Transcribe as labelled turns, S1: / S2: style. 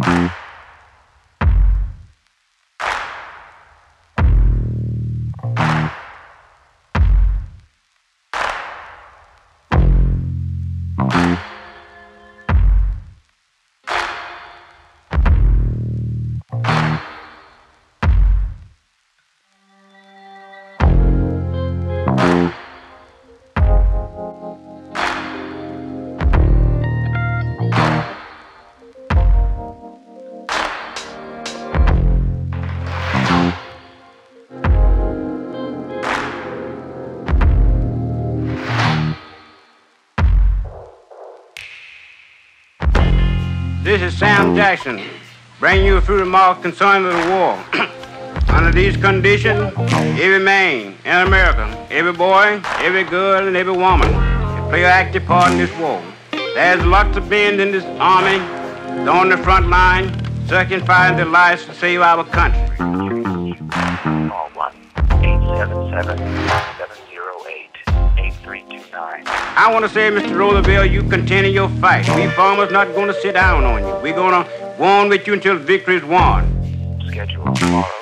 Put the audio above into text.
S1: Bye. This is Sam Jackson, bringing you through the mark concerning the war. Under these conditions, every man in America, every boy, every girl, and every woman can play an active part in this war. There's lots of men in this army, on the front line, sacrificing their lives to save our country. I want to say, Mr. Roosevelt, you continue your fight. We farmers not going to sit down on you. We're going to on with you until victory is won.
S2: Schedule tomorrow